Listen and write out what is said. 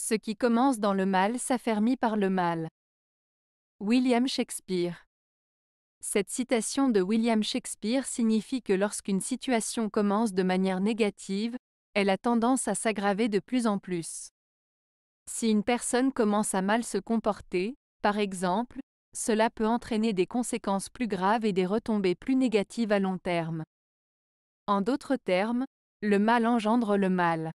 Ce qui commence dans le mal s'affermit par le mal. William Shakespeare. Cette citation de William Shakespeare signifie que lorsqu'une situation commence de manière négative, elle a tendance à s'aggraver de plus en plus. Si une personne commence à mal se comporter, par exemple, cela peut entraîner des conséquences plus graves et des retombées plus négatives à long terme. En d'autres termes, le mal engendre le mal.